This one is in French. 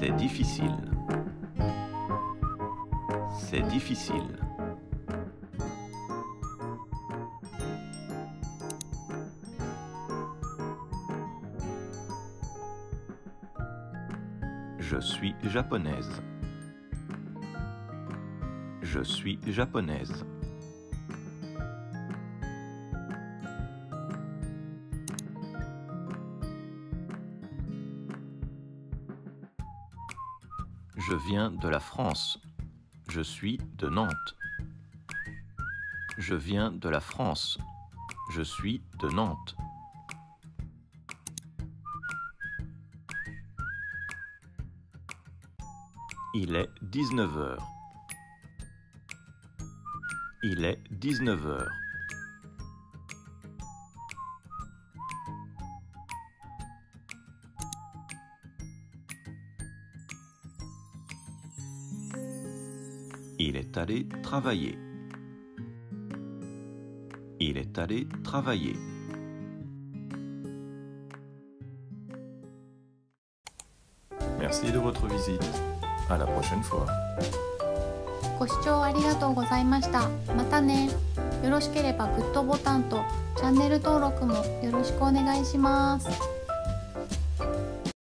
C'est difficile. C'est difficile. Je suis japonaise. Je suis japonaise. Je viens de la France. Je suis de Nantes. Je viens de la France. Je suis de Nantes. Il est 19 heures. Il est 19 heures. Il est allé travailler. Il est allé travailler. Merci de votre visite. À la prochaine fois. ご視聴ありがとうございました。またね。よろしければグッドボタンとチャンネル登録もよろしくお願いします。